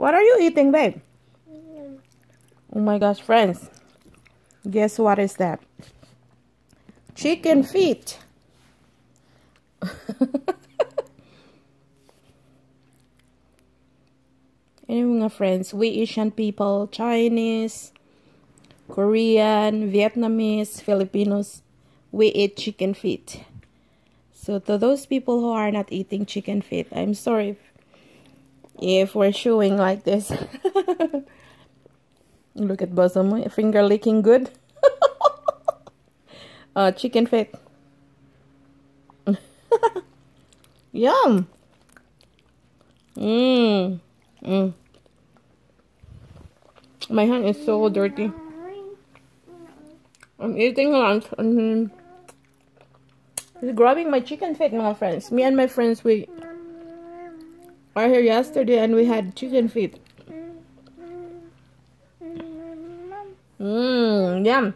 What are you eating, babe? Oh my gosh, friends. Guess what is that? Chicken feet. anyway, friends, we Asian people, Chinese, Korean, Vietnamese, Filipinos, we eat chicken feet. So to those people who are not eating chicken feet, I'm sorry if we're showing like this. Look at bosom, finger licking good. uh, chicken feet. Yum. Mmm. Mm. My hand is so dirty. I'm eating lunch and he's grabbing my chicken feet, my friends. Me and my friends, we are here yesterday and we had chicken feet. Mmm, yum.